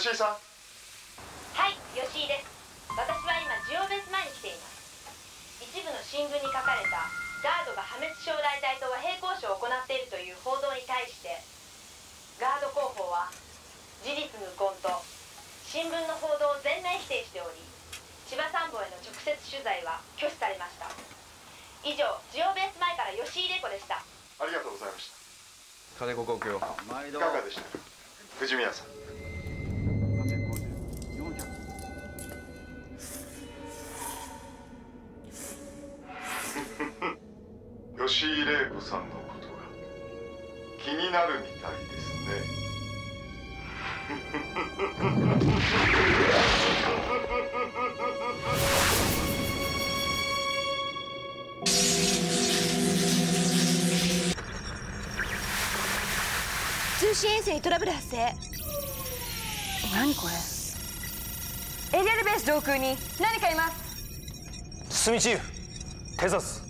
吉井さん？はい、吉井です。私は今、ジオベース前に来ています。一部の新聞に書かれた、ガードが破滅将来隊と和平交渉を行っているという報道に対して、ガード広報は、事実無根と、新聞の報道を全面否定しており、千葉参謀への直接取材は拒否されました。以上、ジオベース前から吉井玲子でした。ありがとうございまし金子国境たいかがでしたか？藤宮さん吉井玲子さんのことが気になるみたいですね。通信衛星にトラブル発生。何これ？エリアルベース上空に何かいます。堤チーフ偵察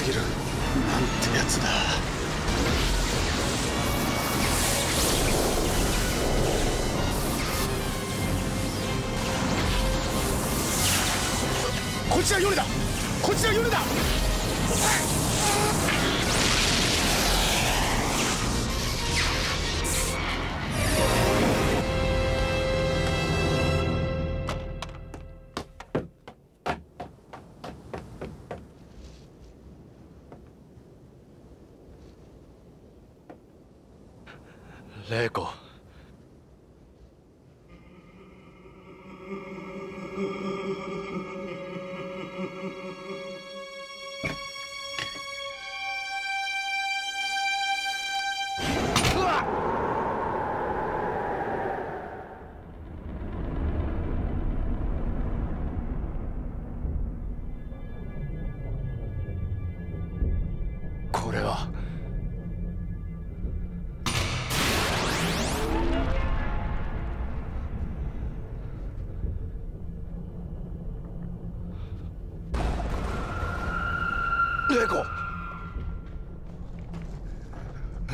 すぎる。なんてやつだ。こちら夜だ。こちら夜だ。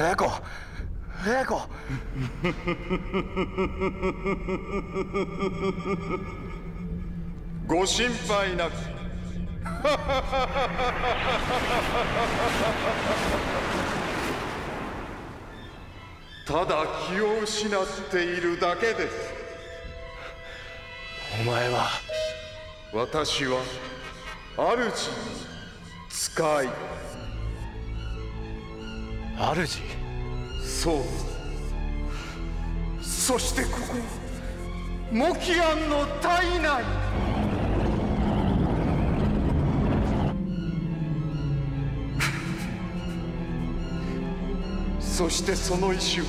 玲子玲子ご心配なくただ気を失っているだけですお前は私は主使い主？そう。そしてここモキアンの体内。そしてその石を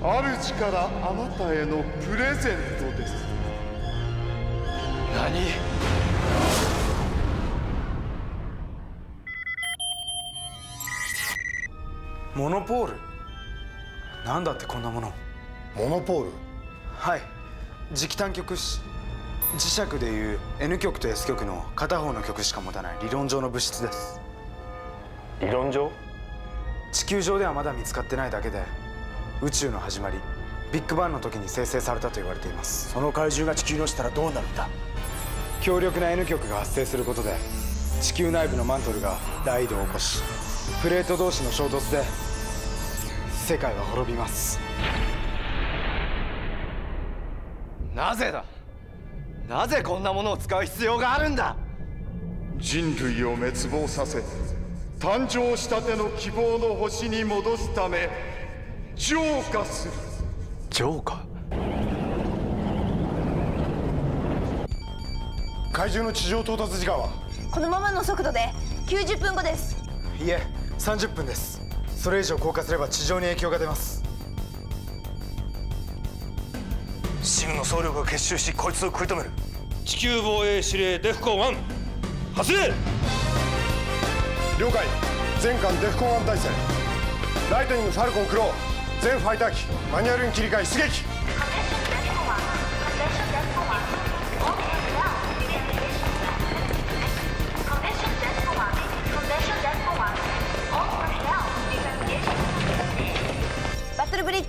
主からあなたへのプレゼントです。何？モノポール？なんだってこんなもの。モノポール？はい。磁気単極子磁石でいう N 極と S 極の片方の極しか持たない理論上の物質です。理論上？地球上ではまだ見つかってないだけで宇宙の始まりビッグバンの時に生成されたと言われています。その怪獣が地球に落ちたらどうなるんだ？強力な N 極が発生することで地球内部のマントルが大移動を起こしプレート同士の衝突で世界は滅びます。なぜだ？なぜこんなものを使う必要があるんだ？人類を滅亡させ誕生したての希望の星に戻すため浄化する。浄化？怪獣の地上到達時間は？このままの速度で90分後です。いえ30分です。それ以上降下すれば地上に影響が出ます。シムの総力が結集しこいつを食い止める。地球防衛司令デフコン1発令！了解。全艦デフコン1体制ライトニングファルコンクロー。全ファイター機マニュアルに切り替え出撃ルブリッ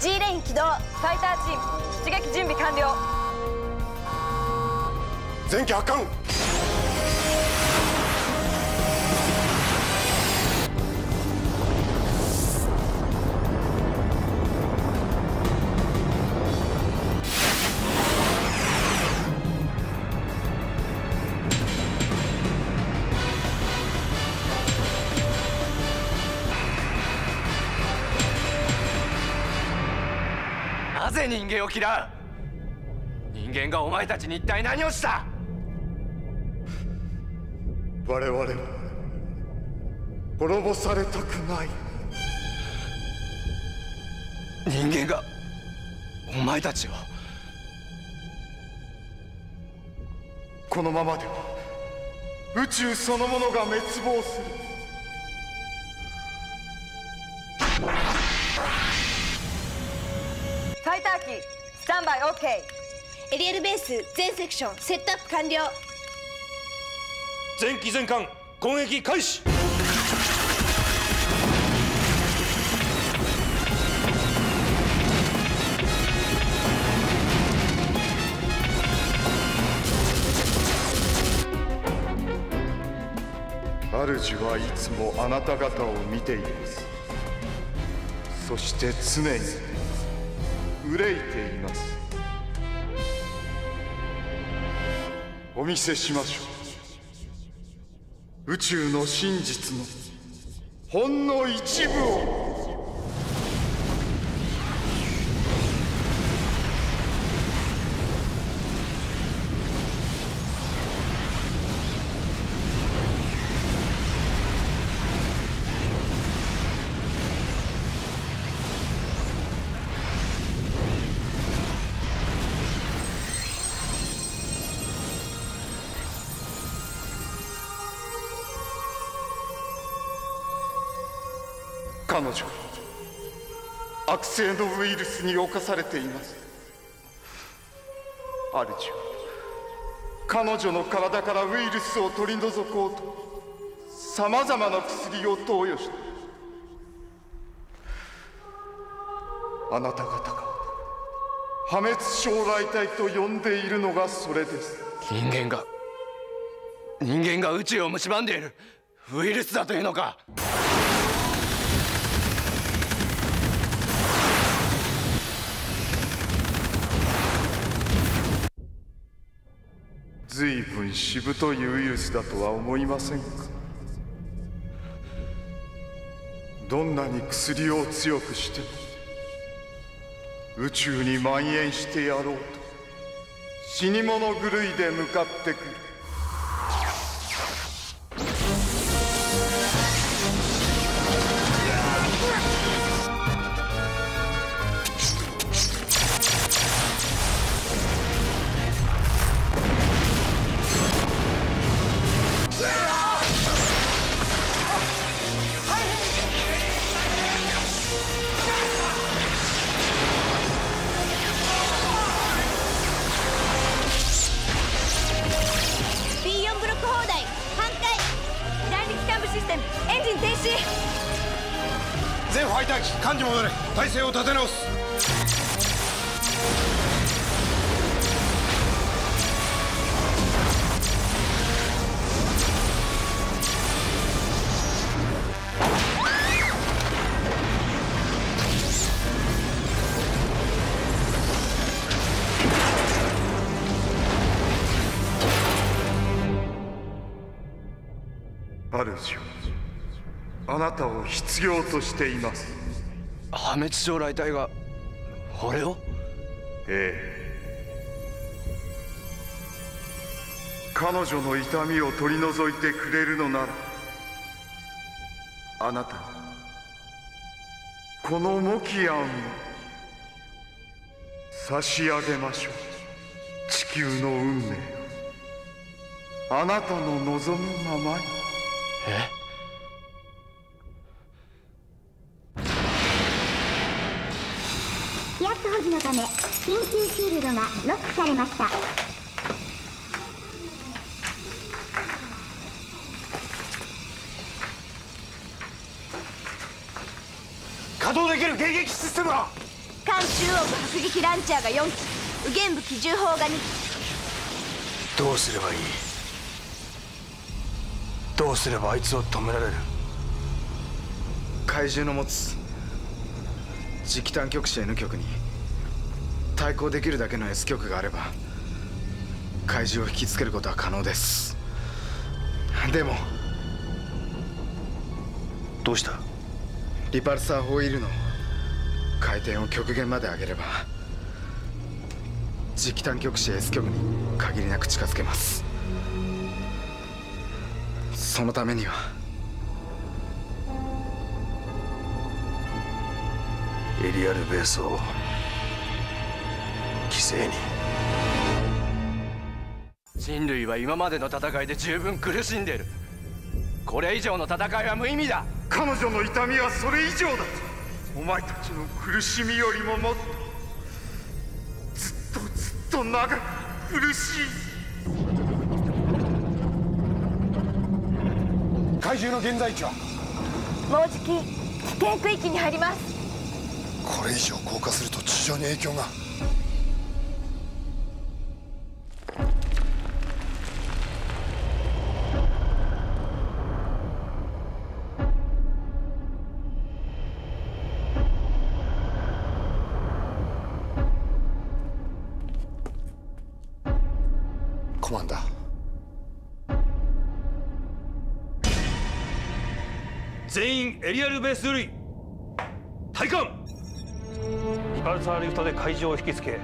ジ G レイン起動ファイターチーム出撃準備完了。前期発艦。人間を嫌う。人間がお前たちに一体何をした？我々は滅ぼされたくない。人間がお前たちを。このままでは宇宙そのものが滅亡するスタンバイ OK エリエルベース全セクションセットアップ完了。全機全艦攻撃開始。主はいつもあなた方を見ています。そして常に憂いていますお見せしましょう。宇宙の真実のほんの一部を。彼女。は悪性のウイルスに侵されています。主は彼女の体からウイルスを取り除こうとさまざまな薬を投与したあなた方が破滅将来体と呼んでいるのがそれです。人間が人間が宇宙を蝕んでいる。ウイルスだというのか。随分しぶといウイルスだとは思いませんか？どんなに薬を強くしても宇宙に蔓延してやろうと死に物狂いで向かってくる。立て直す。主あなたを必要としています。破滅将来隊が俺を？ええ。彼女の痛みを取り除いてくれるのならあなたにこのモキアンを差し上げましょう。地球の運命を。あなたの望むままに。え？気圧保持のため緊急シールドがロックされました。稼働できる迎撃システムは艦中央部迫撃ランチャーが4機右舷部機銃砲が2機。どうすればいい？どうすればあいつを止められる？怪獣の持つ磁気探局士 N 局に対抗できるだけの S 局があれば怪獣を引きつけることは可能です。でもどうした？リパルサーホイールの回転を極限まで上げれば磁気探局士 S 局に限りなく近づけます。そのためにはエリアルベースをに。人類は今までの戦いで十分苦しんでいる。これ以上の戦いは無意味だ。彼女の痛みはそれ以上だお前たちの苦しみよりももっと。ずっとずっと長く苦しい。怪獣の現在地は？もうじき危険区域に入ります。これ以上降下すると地上に影響がエリアルベース類体感。リパルサーリフトで海上を引きつけ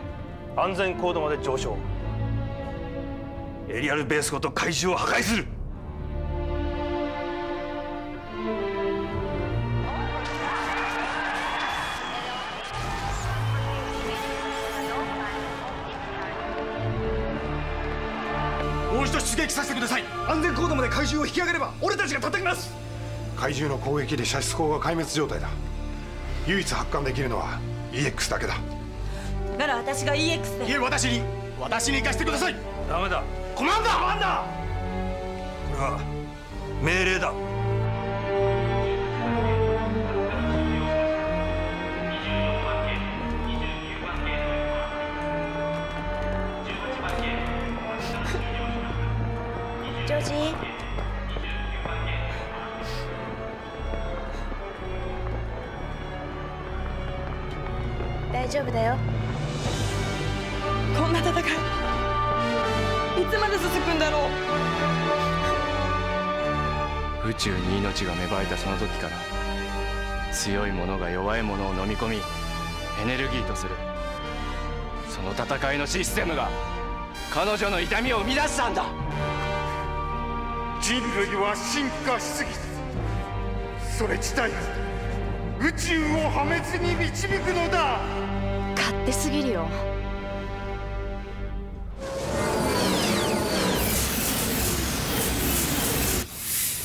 安全高度まで上昇。エリアルベースごと海中を破壊する。もう一度出撃させてください。安全高度まで怪獣を引き上げれば俺たちが叩きます。怪獣の攻撃で射出口が壊滅状態だ。唯一発艦できるのは EX だけだ。なら私が EX で。いえ私に。私に行かせてください。ダメだ。コマンダーコマンダーこれは命令だ。上ジ？丈夫だよ。こんな戦いいつまで続くんだろう。宇宙に命が芽生えたその時から強い者が弱い者を飲み込みエネルギーとする。その戦いのシステムが彼女の痛みを生み出したんだ。人類は進化しすぎそれ自体が宇宙を破滅に導くのだ勝手すぎるよ。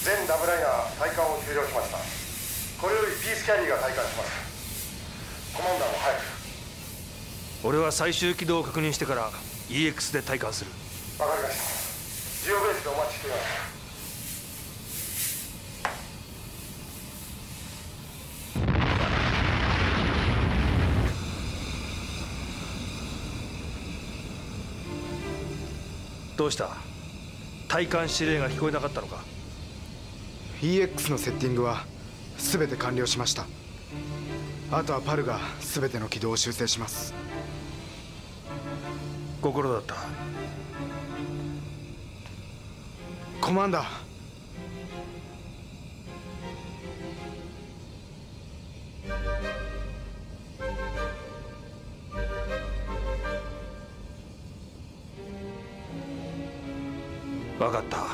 全ダブライナー体感を終了しました。これよりピースキャリーが体感します。コマンダーも早く。俺は最終軌道を確認してから EX で体感する。わかりました。ジオベースでお待ちしていますどうした？体感指令が聞こえなかったのか？EX のセッティングは全て完了しました。あとはパルが全ての軌道を修正します。ご苦労だった。コマンダー分かった。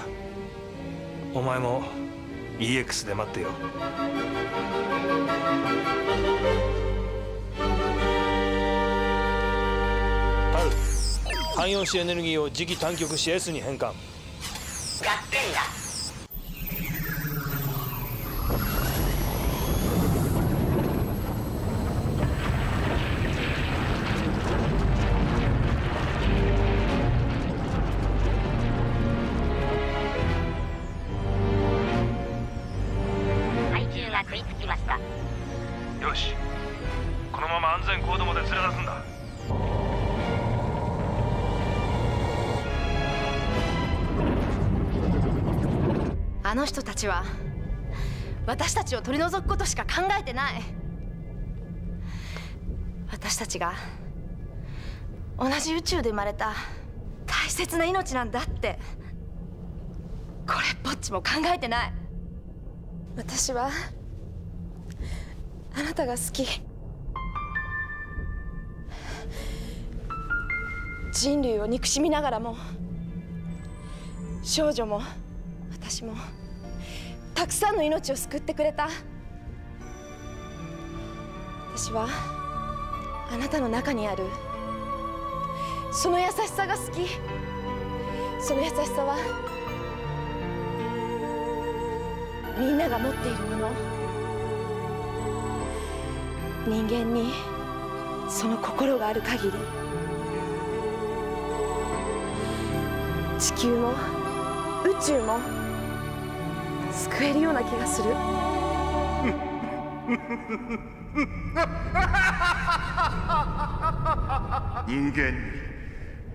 お前も EX で待ってよ。タル汎用子エネルギーを磁気単極子 S に変換。合点だ。よし。このまま安全コードまで連れ出すんだ。あの人たちは私たちを取り除くことしか考えてない。私たちが同じ宇宙で生まれた大切な命なんだって。これっぽっちも考えてない。私はあなたが好き。人類を憎しみながらも少女も私もたくさんの命を救ってくれた。私はあなたの中にある。その優しさが好き。その優しさはみんなが持っているもの。人間にその心がある限り地球も宇宙も救えるような気がする。人間に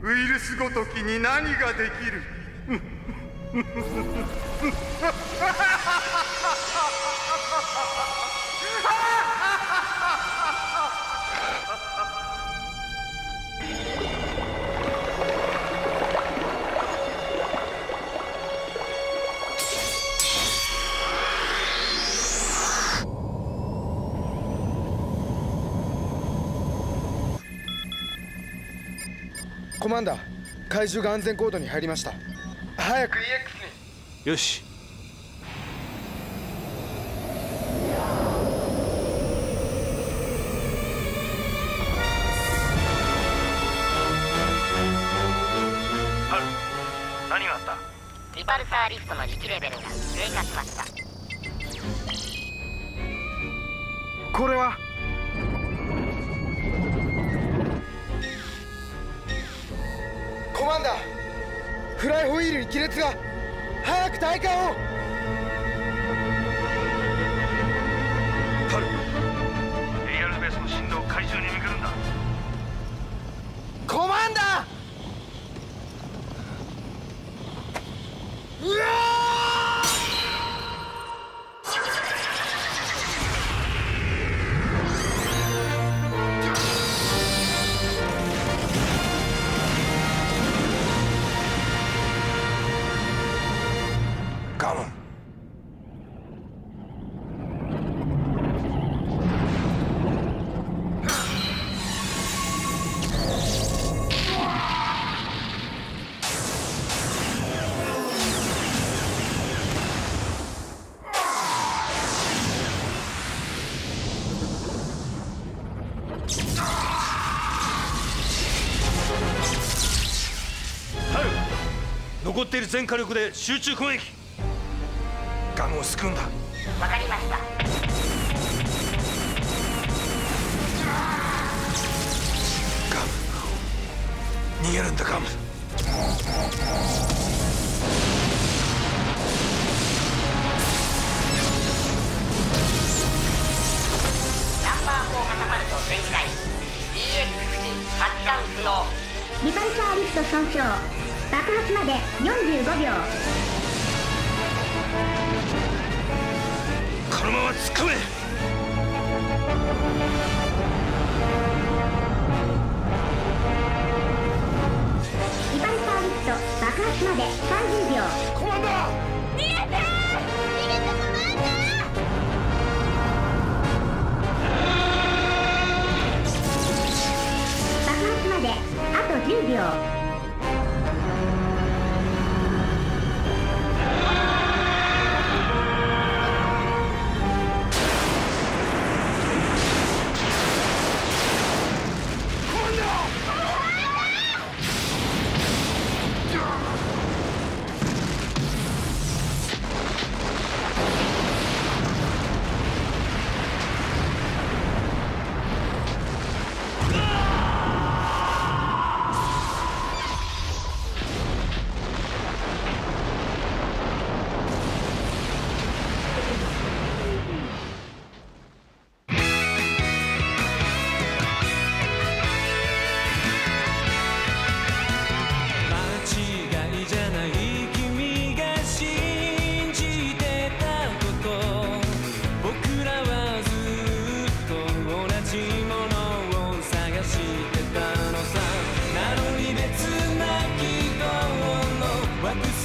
ウイルスごときに何ができる？コ マンダー怪獣が安全コードに入りました。早く EX に。よし。ハル何があった？リパルサーリフトの磁気レベルが低下しました。これはマンダーフライホイールに亀裂が。早く体幹を。全火力で集中攻撃。ガムを救うんだ。わかりました。ガム逃げるんだガムナンバー4カタパルト全開。EX 発艦不能。リパルサーリフト損傷爆発まで45秒このまま突っ込めリパルサーリフト爆発まで30秒コマンダー逃げて逃げてコマンダー爆発まであと10秒。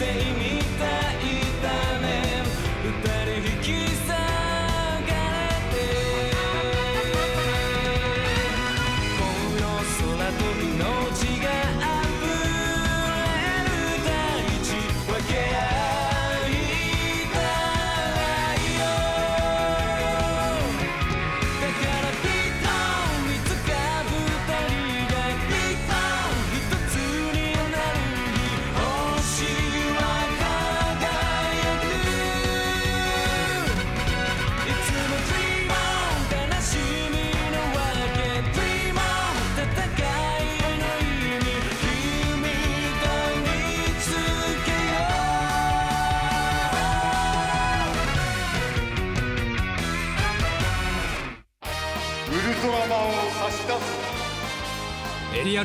の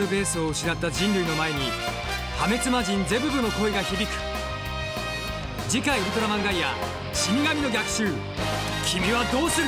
ベースを失った人類の前に破滅魔人ゼブブの声が響く。次回ウルトラマンガイア死神の逆襲。君はどうする？